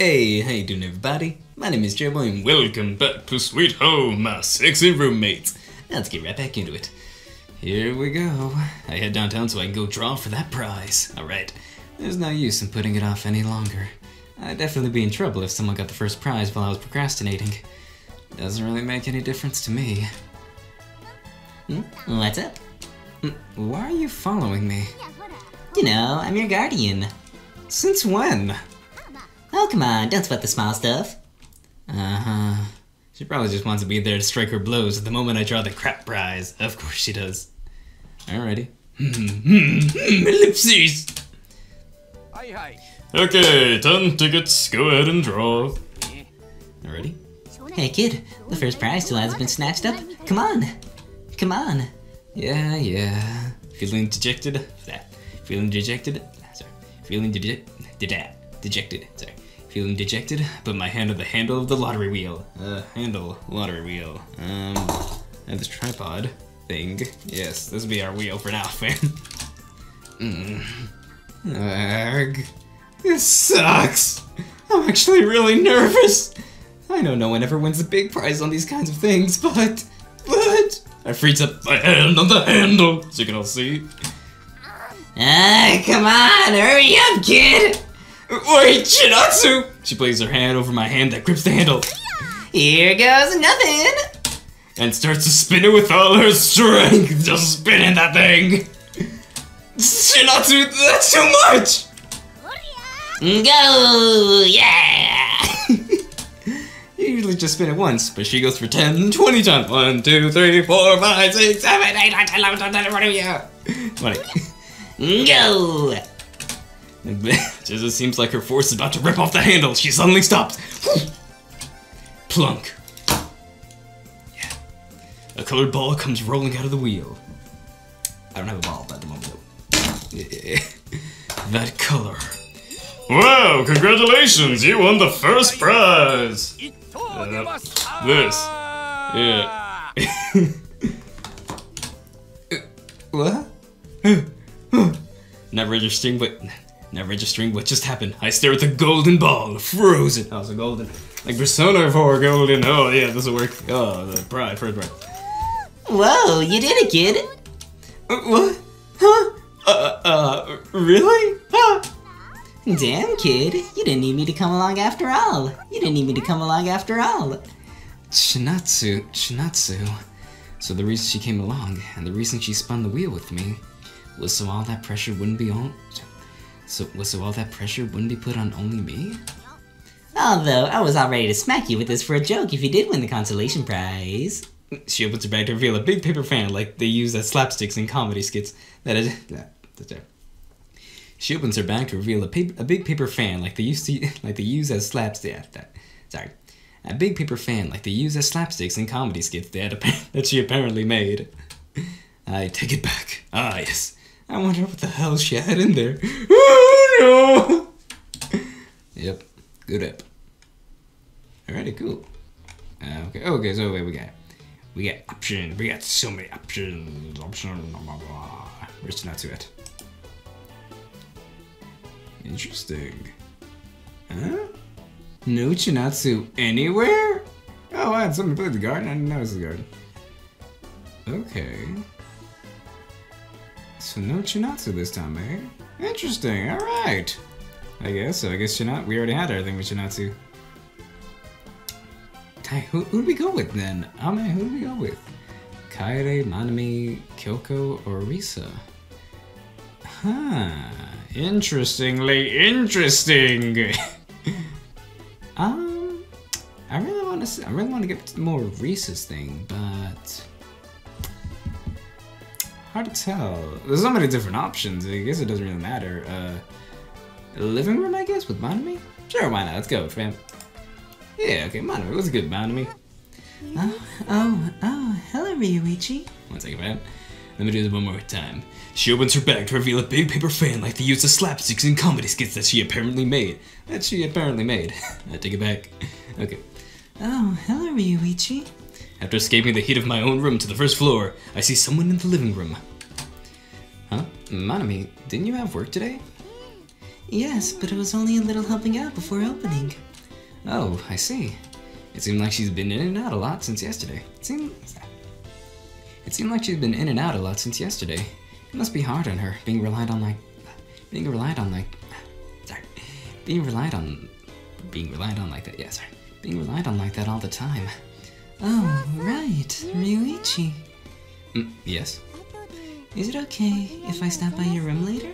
Hey, how you doing everybody? My name is Jeremy and welcome back to Sweet Home, my sexy roommates. Let's get right back into it. Here we go. I head downtown so I can go draw for that prize. Alright, there's no use in putting it off any longer. I'd definitely be in trouble if someone got the first prize while I was procrastinating. Doesn't really make any difference to me. Hmm? What's up? Hmm, Why are you following me? You know, I'm your guardian. Since when? Oh, come on, don't sweat the small stuff. Uh-huh. She probably just wants to be there to strike her blows at the moment I draw the crap prize. Of course she does. Alrighty. Hmm hmm hmm ellipses! Okay, ten tickets. Go ahead and draw. Already? Hey kid, the first prize still hasn't been snatched up. Come on. Come on. Yeah, yeah. Feeling dejected? Yeah. Feeling dejected? Sorry. Feeling dejected? Dejected. Sorry. Feeling dejected? Put my hand on the handle of the lottery wheel. Uh, handle, lottery wheel. Um, I have this tripod thing. Yes, this will be our wheel for now, fam. Mm. Ugh. This sucks. I'm actually really nervous. I know no one ever wins the big prize on these kinds of things, but, but, I freeze up my hand on the handle, so you can all see. Ah, come on, hurry up, kid. Wait, Chinatsu! She places her hand over my hand that grips the handle Here goes nothing. and starts to spin it with all her strength, just spinning that thing. Chinatsu, that's too much! Go, yeah. You usually just spin it once, but she goes for 10, 20 times. 1, 2, 3, 4, 5, 6, 7, 8, 9, 10, 11, 12, 13, 14, yeah. 20. Go. Just it seems like her force is about to rip off the handle, she suddenly stops. Plunk. Yeah. A colored ball comes rolling out of the wheel. I don't have a ball at the moment though. That color. Wow, congratulations! You won the first prize! Uh, this. Yeah. what? Not registering, but not registering what just happened. I stare at the golden ball, frozen. Oh, so golden, like Persona 4 golden. Oh yeah, this will work. Oh, the pride, first pride. Whoa, you did it, kid. Uh, what? Huh? Uh, uh, really? Huh? Damn, kid. You didn't need me to come along after all. You didn't need me to come along after all. Chinatsu, Chinatsu. So the reason she came along, and the reason she spun the wheel with me, was so all that pressure wouldn't be on. So so all that pressure wouldn't be put on only me. Although, I was all ready to smack you with this for a joke if you did win the consolation prize. She opens her bag to reveal a big paper fan like they use as slapsticks in comedy skits. That is, that, that's there. She opens her bag to reveal a, paper, a big paper fan like they used to like they use as slapsticks. Yeah, that, sorry, a big paper fan like they use as slapsticks in comedy skits that that she apparently made. I take it back. Ah yes. I wonder what the hell she had in there. Oh. Yep. Good up. Alrighty, cool. Uh, okay, okay, so wait, we got we got options. We got so many options. Options. Blah, blah, blah. Where's Natsu at? Interesting. Huh? No Chinatsu anywhere? Oh, wow, somebody played the garden? I didn't know it was the garden. Okay. So no Chinatsu this time, eh? Interesting, alright. I guess so. I guess Chinatsu. We already had everything with Chinatsu. Kai, who who do we go with then? Oh man, who do we go with? Kaede, Manami, Kyoko, or Risa? Huh. Interestingly interesting. um, I really want to. I really want to get more Risa's thing, but hard to tell. There's so many different options. I guess it doesn't really matter. Uh, living room, I guess, with Manami. Sure, why not? Let's go, fam. Yeah, okay, Manami. What's good, Manami? Oh, oh, oh, hello, Ryuichi. One second, man. Let me do this one more time. She opens her bag to reveal a big paper fan like the use of slapsticks in comedy skits that she apparently made. That she apparently made. I take it back. Okay. Oh, hello, Ryuichi. After escaping the heat of my own room to the first floor, I see someone in the living room. Huh? Manami, didn't you have work today? Yes, but it was only a little helping out before opening. Oh, I see. It seemed like she's been in and out a lot since yesterday. It seemed. It seemed like she's been in and out a lot since yesterday. It must be hard on her, being relied on like. Being relied on like. Sorry. Being relied on. Being relied on like that. Yeah, sorry. Being relied on like that all the time. Oh, right, Ryuichi. Mm, yes? Is it okay if I stop by your room later?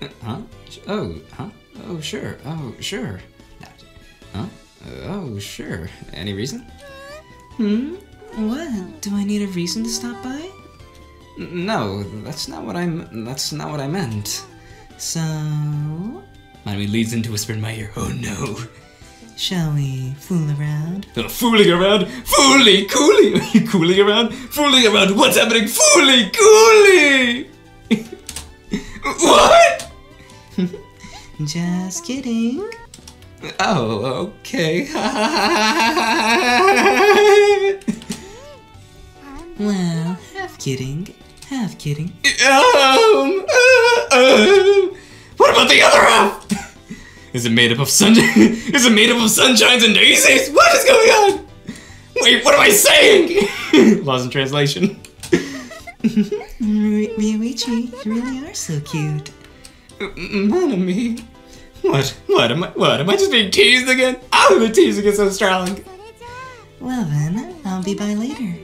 Uh, huh? Oh, huh? Oh, sure. Oh, sure. Huh? Uh, oh, sure. Any reason? Hmm? What? Do I need a reason to stop by? No, that's not what I'm. That's not what I meant. So, Manami leads in to whisper in my ear. Oh no! Shall we fool around? Uh, fooling around, fooly cooly, Are you cooling around, fooling around. What's happening? Fooly cooly. what? Just kidding. Oh, okay. Well, half kidding, half kidding. um, uh, um, what about the other half? Is it made up of sun? Is it made up of sunshines and daisies? What is going on? Wait, what am I saying? Lost in translation. Ry- Ryuichi, you really are so cute. Manami. What? What am I? What am I just being teased again? Oh, the teasing is so strong. Well then, I'll be by later.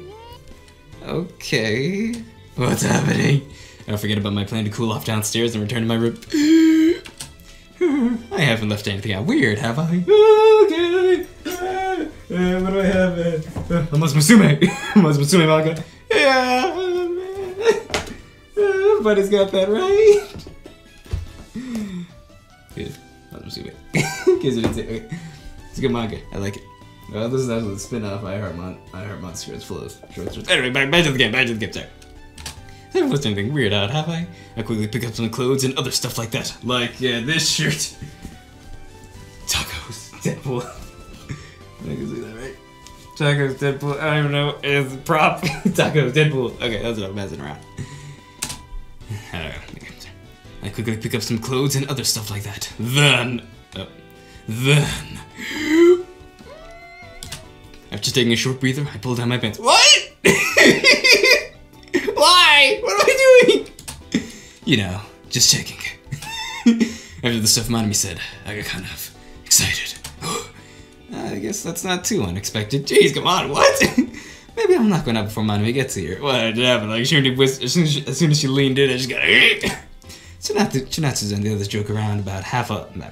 Okay. What's happening? I'll forget about my plan to cool off downstairs and return to my room. I haven't left anything out weird, have I? Okay. What do I have? Uh, Monster Musume. Monster Musume manga. Yeah. Uh, Everybody's got that right. Good. Say. Okay. It's a good manga. I like it. Well, this is actually the spin-off I Heart Mon I Heart Monster is full of. Anyway, back, back to the game, back to the game, sorry. I haven't anything weird out, have I? I quickly pick up some clothes and other stuff like that. Like, yeah, this shirt. Tacos, Deadpool. I can see that, right? Tacos, Deadpool, I don't even know, is prop. Tacos, Deadpool. Okay, that's I'm messing around. I don't know. I quickly pick up some clothes and other stuff like that. Then, oh, then, after taking a short breather, I pull down my pants. What? You know, just checking. After the stuff Manami said, I got kind of excited. I guess that's not too unexpected. Jeez, come on, what? Maybe I'm not going out before Manami gets here. What? Like, she as, soon as, she, as soon as she leaned in, I just got. Chinatsu, Chinatsu and the others joke around about half a. No.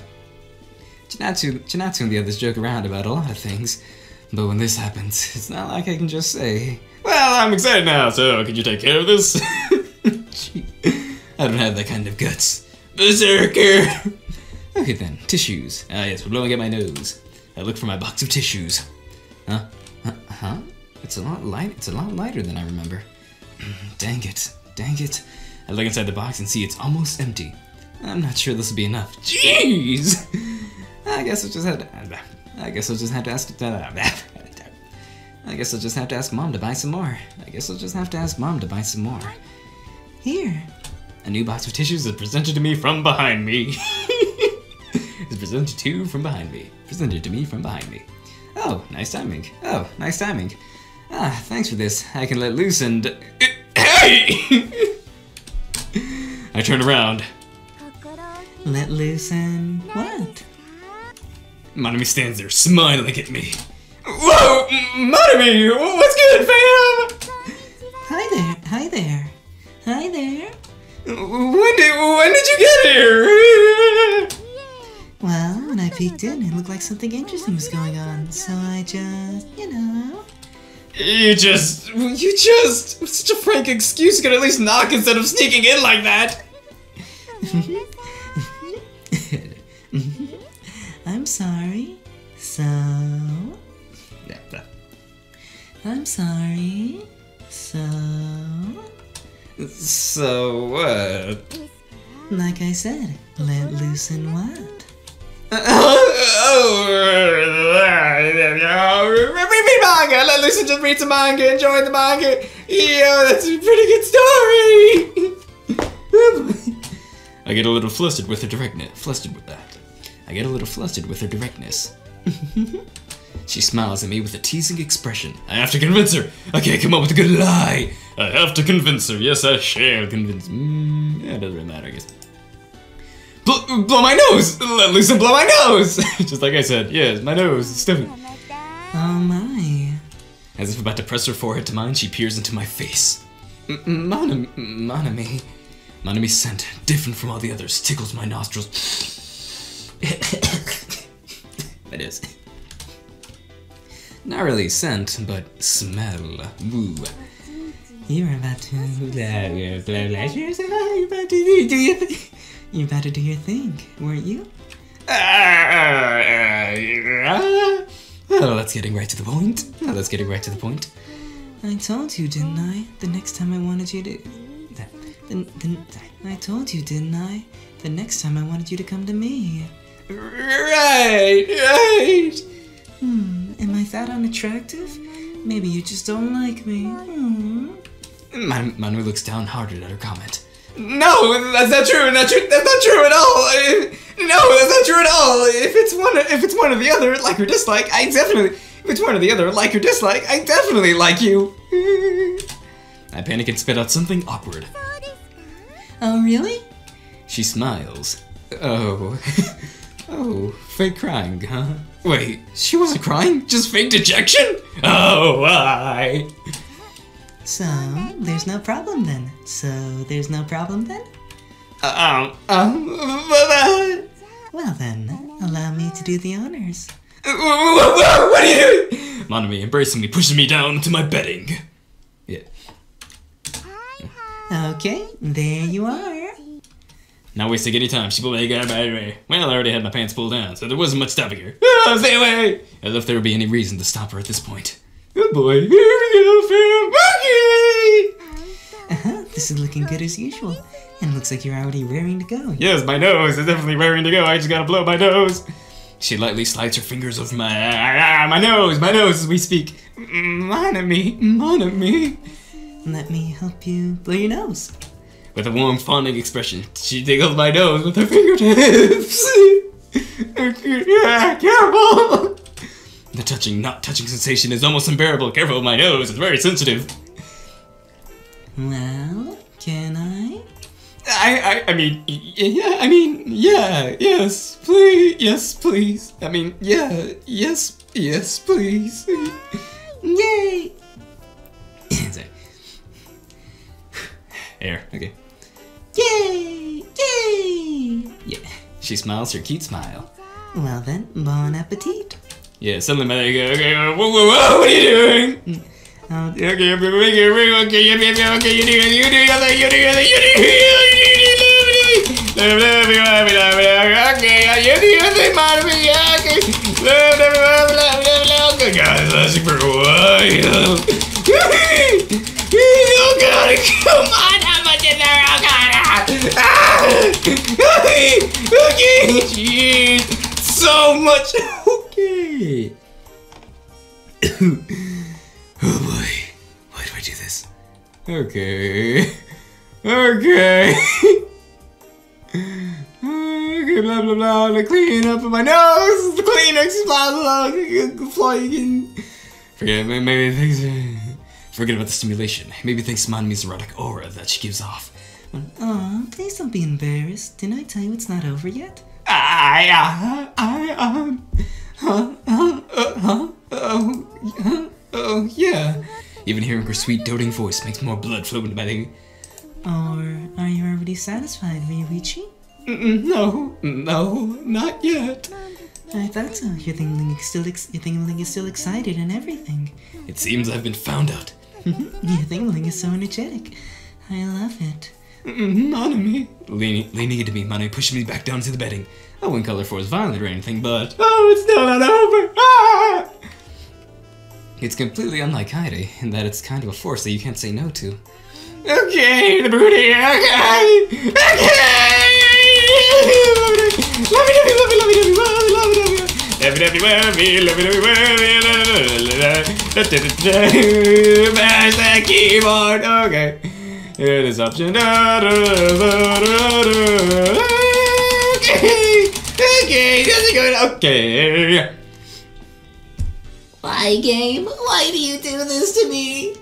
Chinatsu, Chinatsu and the others joke around about a lot of things. But when this happens, it's not like I can just say, Well, I'm excited now, so could you take care of this? I don't have that kind of guts. Berserker! Okay then, tissues. Ah yes, we're blowing at my nose. I look for my box of tissues. Huh? Huh? It's a lot light. It's a lot lighter than I remember. Dang it. Dang it. I look inside the box and see it's almost empty. I'm not sure this will be enough. Jeez! I guess I'll just have to. I guess I'll just have to ask. I guess I'll just have to ask mom to buy some more. I guess I'll just have to ask mom to buy some more. Here. A new box of tissues is presented to me from behind me. is presented to from behind me. Presented to me from behind me. Oh, nice timing. Oh, nice timing. Ah, thanks for this. I can let loose and. Hey! I turn around. Let loose and what? Manami stands there smiling at me. Whoa! Manami! What's good, fam? When did, when did you get here? Well, when I peeked in, it looked like something interesting was going on, so I just, you know. You just, you just, such a frank excuse. You could at least knock instead of sneaking in like that. I'm sorry. So. I'm sorry. So. So what? Like I said, let loose and what? oh, read manga. Let loose and just read some manga. Enjoy the manga. Yo, that's a pretty good story. I get a little flustered with her directness. Flustered with that. I get a little flustered with her directness. she smiles at me with a teasing expression. I have to convince her. I can't come up with a good lie. I have to convince her. Yes, I shall convince. Mm, yeah, it doesn't really matter, I guess. Blow, blow my nose! Let loose and blow my nose! Just like I said, yes, my nose is stiffened. Oh my. As if about to press her forehead to mine, she peers into my face. M- Mon- Manami. Manami's scent, different from all the others, tickles my nostrils. it is. Not really scent, but smell. Woo. You're about to. You're You're about to do your. Th- you're about to do your thing, weren't you? Oh, let's getting right to the point. Oh, let's getting right to the point. I told you, didn't I? The next time I wanted you to. That. The, the, I told you, didn't I? The next time I wanted you to come to me. Right, right. Hmm, am I that unattractive? Maybe you just don't like me. Hmm. Man- Manu looks downhearted at her comment. No, that's not true. Not true. That's not true at all. Eh, No, that's not true at all. If it's one, if it's one or the other, like or dislike, I definitely. If it's one or the other, like or dislike, I definitely like you. I panic and spit out something awkward. Oh, really? She smiles. Oh, oh, fake crying, huh? Wait, she wasn't crying. Just fake dejection. Oh, why? So, there's no problem then. So, there's no problem then? Um, um, uh, Well then, allow me to do the honors. What are you doing? Manami embracing me, pushing me down to my bedding. Yeah. Okay, there you are. Not wasting any time. She pulled my hair by way. Well, I already had my pants pulled down, so there wasn't much stopping her. Stay away! As if there would be any reason to stop her at this point. Good boy. Here we go, fam. Okay. Uh-huh, this is looking good as usual. And looks like you're already raring to go. Yes, my nose is definitely raring to go. I just gotta blow my nose. She lightly slides her fingers over my ah, my nose, my nose as we speak. Manami, Manami. Let me help you blow your nose. With a warm, fawning expression, she tickles my nose with her fingertips. yeah, careful! The touching, not touching sensation is almost unbearable. Careful, my nose is very sensitive. Well, can I? I, I, I mean, yeah, I mean, yeah, yes, please, yes, please. I mean, yeah, yes, yes, please. Yay! Sorry. Air, okay. Yay! Yay! Yeah. She smiles her cute smile. Well then, bon appetit. Yeah, something like that. Okay, whoa, whoa, whoa, what are you doing? Oh, Okay, okay, okay, okay, okay, okay, you do, okay, you do, you do, you do, your thing, you do, you do, love, love, love, love, love, okay, you do your thing, man, me, okay, love, love, love, love, love, love, okay, guys, for a while. Oh God, come on, how much is there? Oh God, ah, okay, okay, jeez, so much, Oh boy. Why do I do this? Okay. Okay. okay, blah blah blah. The clean up of my nose. The Kleenex blah blah blah. Flying in. Forget may- maybe things. Forget about the stimulation. Maybe thanks to Manami's erotic aura that she gives off. Aw, please don't be embarrassed. Didn't I tell you it's not over yet? I, uh, I, um, huh, huh, uh, huh, oh, huh, oh, yeah. Even hearing her sweet, doting voice makes more blood flow into my thing. Or are you already satisfied, Ryuichi? No, no, not yet. I thought so. Your thingling is still ex- your thingling is still excited and everything. It seems I've been found out. Your thingling is so energetic. I love it. Mm, Manami. Leaning, leaning into me, Manami pushes me back down to the bedding. I wouldn't call her for as violent or anything, but oh, it's still not over. Ah! It's completely unlike Heidi in that it's kind of a force that you can't say no to. Okay, the booty. Okay, okay. Love me, love me, love me, love me, love me, love me, love me, love me. Love me, love me. Mash that keyboard. Okay. Here it is option. Okay. Okay. That's good. Okay. Why, game? Why do you do this to me?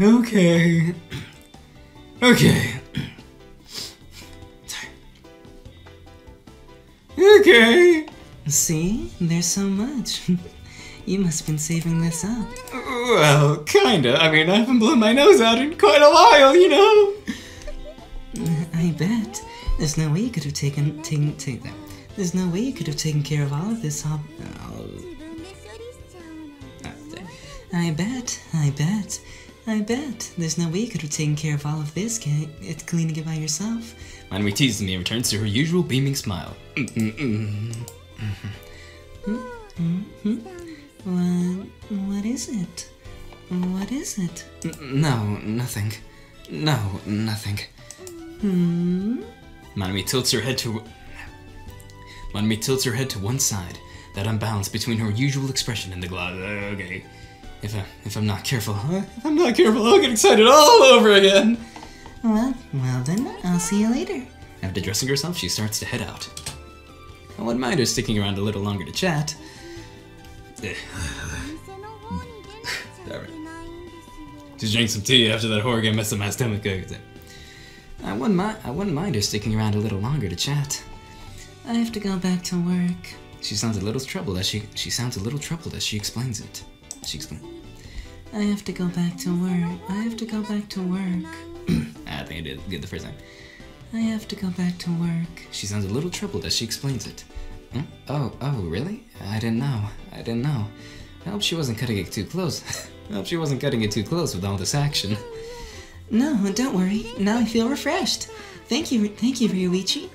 Okay. Okay. Sorry. Okay. See? There's so much. you must have been saving this up. Well, kinda. I mean, I haven't blown my nose out in quite a while, you know? Mm, I bet. There's no way you could have taken taken take that. There's no way you could have taken care of all of this hob. Oh. I bet. I bet. I bet. There's no way you could have taken care of all of this. Ca- It's cleaning it by yourself. Manami teases me and returns to her usual beaming smile. What? What is it? What is it? No, nothing. No, nothing. Hmm. Manami tilts her head to. Manami tilts her head to one side, that unbalanced between her usual expression and the glass. Okay. If, I, if I'm not careful, huh? if I'm not careful, I'll get excited all over again. Well, well then, I'll see you later. After dressing herself, she starts to head out. I wouldn't mind her sticking around a little longer to chat. Eh. Just drink some tea after that horror game messed up my stomach. I I wouldn't mind. I wouldn't mind her sticking around a little longer to chat. I have to go back to work. She sounds a little troubled as she she sounds a little troubled as she explains it. She explains. I have to go back to work. I have to go back to work. I think I did good the first time. I have to go back to work. She sounds a little troubled as she explains it. Hmm? Oh, oh, really? I didn't know. I didn't know. I hope she wasn't cutting it too close. I hope she wasn't cutting it too close with all this action. No, don't worry. Now I feel refreshed. Thank you, thank you, Ryuichi.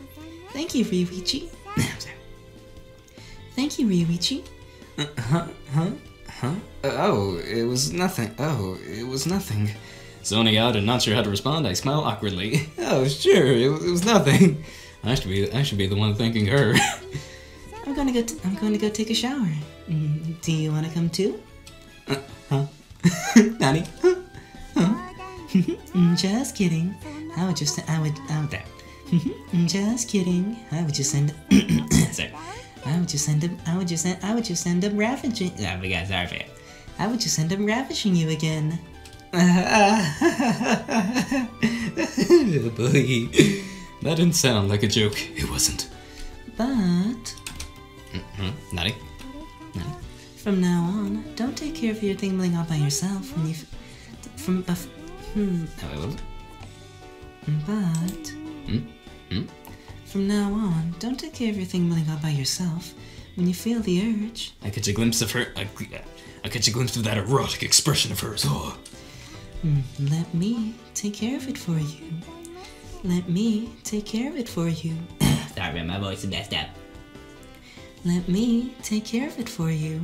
Thank you, Ryuichi. Thank you, Ryuichi. Huh? Huh? Huh? Uh, oh, it was nothing. Oh, it was nothing. Zoning out and not sure how to respond, I smile awkwardly. Oh, sure, it, was- it was nothing. I should be. I should be the one thanking her. I'm gonna go. T- I'm going to go take a shower. Mm, do you want to come too? huh? Nani? Mm, Just kidding. I would just. I would. I would. Mm, Just kidding. I would just send. Sorry. I would just end up. I would just. End, I would just end up ravaging. Oh my god, sorry for you. I would just end up ravishing you again. Boy. That didn't sound like a joke. It wasn't. But Hmm? Nani? from now on, don't take care of your thing bling all by yourself. When you. From. Hmm. Oh, wait, what was? But. Hmm? Hmm? From now on, don't take care of your thing bling all by yourself. When you feel the urge, I catch a glimpse of her. I, I catch a glimpse of that erotic expression of hers. Oh. mm, let me take care of it for you. Let me take care of it for you. Sorry, my voice is messed up. Let me take care of it for you.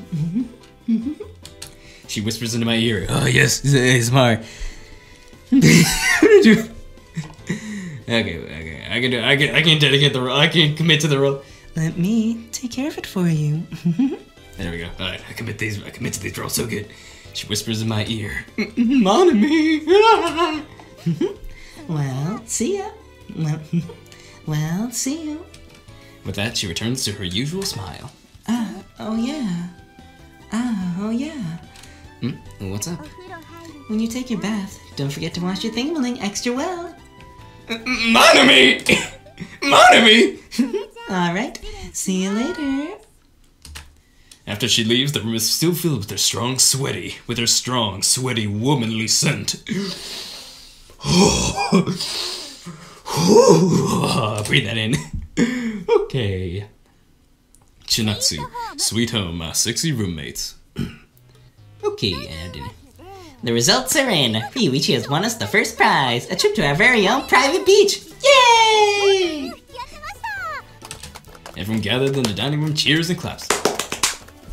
She whispers into my ear. Oh yes, it's smart. okay, okay, I can do. I can. I can dedicate the role. I can commit to the role. Let me take care of it for you. There we go. All right, I commit these. I commit to these roles so good. She whispers in my ear. Manami. well, see ya. Well, well, see you. With that, she returns to her usual smile. Ah, oh yeah. Ah, oh yeah. Hmm? What's up? When you take your bath, don't forget to wash your thingling extra well. Manami. Manami. All right. See you later. After she leaves, the room is still filled with her strong, sweaty, with her strong, sweaty, womanly scent. Breathe that in. Okay. Chinatsu, sweet home, my sexy roommates. Okay, and the results are in. Ryuichi has won us the first prize, a trip to our very own private beach. Yay! Everyone gathered in the dining room cheers and claps.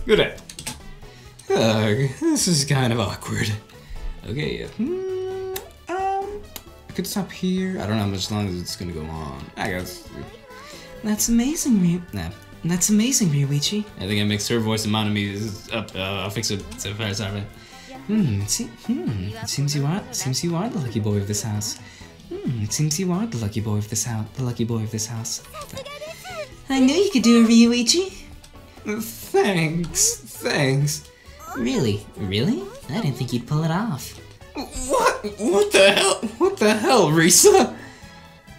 Good day. Ugh, this is kind of awkward. Okay, hmm, um, I could stop here. I don't know how much longer it's gonna go on. I guess. That's amazing, Ryu. Nah. That's amazing, Ryuichi. I think I mixed her voice and mine of me up. Uh, I'll fix it. So far, sorry. Hmm, it, se- hmm, it seems you are seems you are the lucky boy of this house. Hmm, it seems you are the lucky boy of this house. The lucky boy of this house. I knew you could do it, Ryuichi. Thanks, thanks. Really? Really? I didn't think you'd pull it off. What? What the hell? What the hell, Risa?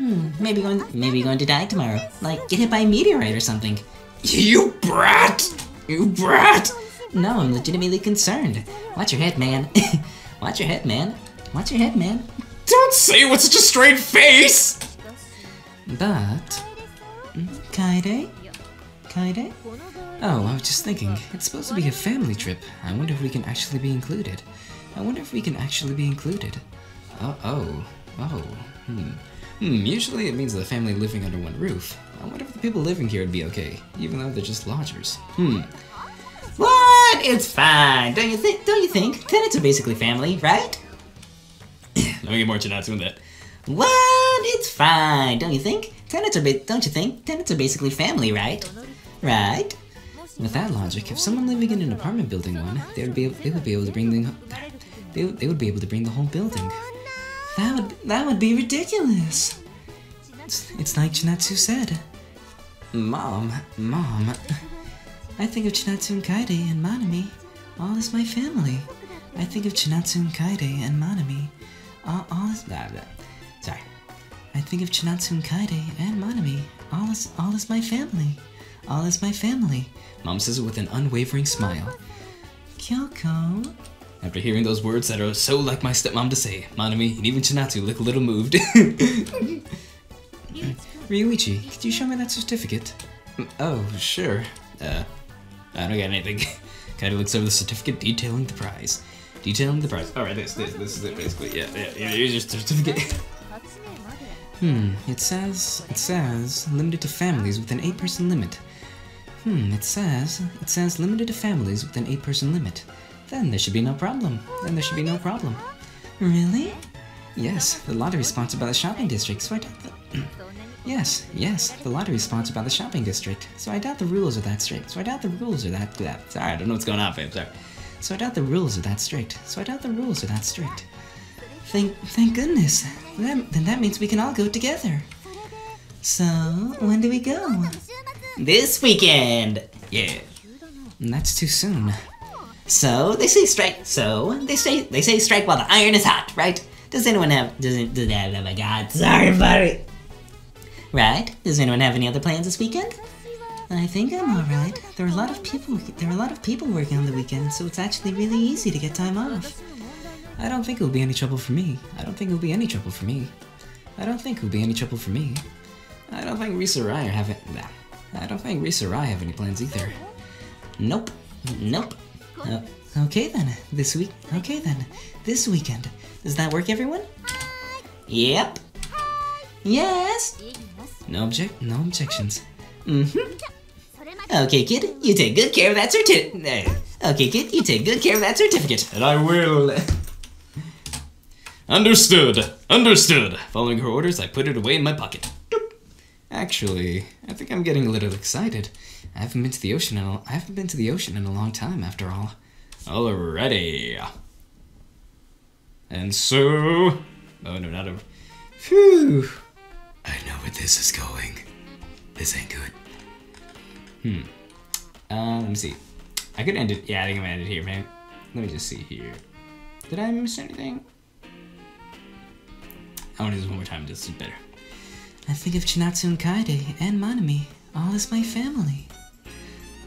Hmm, maybe going maybe going to die tomorrow. Like get hit by a meteorite or something. You brat! You brat! No, I'm legitimately concerned. Watch your head, man. Watch your head, man. Watch your head, man. Don't say it with such a straight face! But Kaede? Kaede? Oh, I was just thinking, it's supposed to be a family trip. I wonder if we can actually be included. I wonder if we can actually be included. Uh-oh. oh, hmm. Hmm, usually it means the family living under one roof. I wonder if the people living here would be okay, even though they're just lodgers. Hmm. What? It's fine. Don't you think? Don't you think? Tenants are basically family, right? Let me get more Chinatsu in that. What? It's fine. Don't you think? Tenants are. Don't you think? Tenants are basically family, right? Right. With that logic, if someone living in an apartment building won, they would be they would be able to bring the they, would- they would be able to bring the whole building. That would that would be ridiculous. It's, it's like Chinatsu said. Mom, mom. I think of Chinatsu and Kaede and Manami all as my family. I think of Chinatsu and Kaede and Manami all, all as blah, blah. Sorry. I think of Chinatsu and Kaede and Manami all as all as my family. All as my family. Mom says it with an unwavering smile. Kyoko. After hearing those words that are so like my stepmom to say, Manami and even Chinatsu look a little moved. Ryuichi, could you show me that certificate? oh, sure. Uh, I don't got anything. Kinda looks over the certificate detailing the prize. Detailing the prize. Alright, this, this, this is it basically. Yeah, yeah, yeah, here's your certificate. Hmm, it says it says limited to families with an eight person limit. Hmm, it says it says limited to families with an eight person limit. Then there should be no problem. Then there should be no problem. Really? Yes, the lottery is sponsored by the shopping district, so I doubt the Yes, yes, the lottery is sponsored by the shopping district, so I doubt the rules are that strict. So I doubt the rules are that that Sorry, I don't know what's going on, babe, Sorry. so I doubt the rules are that strict. So I doubt the rules are that strict. Thank, thank goodness. Then, then that means we can all go together. So, when do we go? This weekend. Yeah. That's too soon. So they say strike. So they say they say strike while the iron is hot, right? Does anyone have? Does it? Does that? Oh my God! Sorry, buddy. Right? Does anyone have any other plans this weekend? I think I'm all right. There are a lot of people. There are a lot of people working on the weekend, so it's actually really easy to get time off. I don't think it will be any trouble for me. I don't think it will be any trouble for me. I don't think it will be any trouble for me. I don't think Risa Rai have it. I don't think Risa Rai have any plans either. Nope. Nope. Uh, okay then. This week. Okay then. This weekend. Does that work, everyone? Yep. Yes. No object. No objections. Mm-hmm. Okay, kid. You take good care of that certificate. Okay, kid. You take good care of that certificate. And I will. Understood. Understood. Following her orders, I put it away in my pocket. Doop. Actually, I think I'm getting a little excited. I haven't been to the ocean in a, I haven't been to the ocean in a long time, after all. Alrighty. And so, oh no, not over. Phew. I know where this is going. This ain't good. Hmm. Uh, let me see. I could end it. Yeah, I think I'm gonna end it here, man. Let me just see here. Did I miss anything? I want to do this one more time. This is better. I think of Chinatsu and Kaede and Manami all as my family.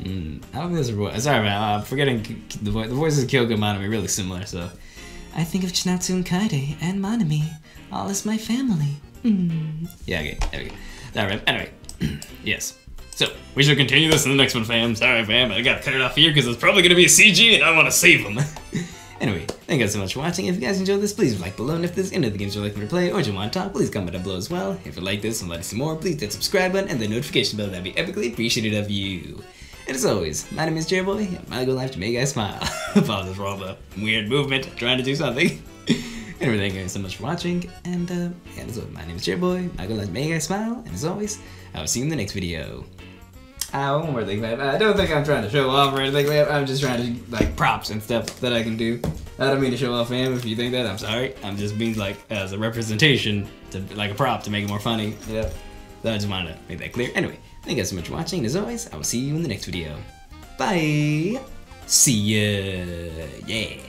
Mm, I don't think those are voices. Sorry, man. I'm forgetting the, vo- the voices of Kyoko and Manami are really similar, so. I think of Chinatsu and Kaede and Manami all as my family. Hmm. Yeah, okay. There we go. Alright, anyway. yes. So, we should continue this in the next one, fam. Sorry, fam. but I gotta cut it off here because it's probably gonna be a CG and I wanna save them. thank you guys so much for watching. If you guys enjoyed this, please like below. And if there's any of the games you're liking to play or you want to talk, please comment down below as well. If you like this and want to see more, please hit the subscribe button and the notification bell. That'd be epically appreciated of you. And as always, my name is J-Boy, and my goal life to make you guys smile. Apologies for all the weird movement, trying to do something. anyway, thank you guys so much for watching, and uh, yeah, as always, my name is J-Boy, my goal life to make you guys smile, and as always, I will see you in the next video. One more thing, man. I don't think I'm trying to show off or anything. I'm just trying to like, props and stuff that I can do. I don't mean to show off, fam. If you think that, I'm sorry. I'm just being, like, as a representation, to like a prop to make it more funny. Yeah. So I just wanted to make that clear. Anyway, Thank you guys so much for watching, as always, I will see you in the next video. Bye! See ya! Yeah!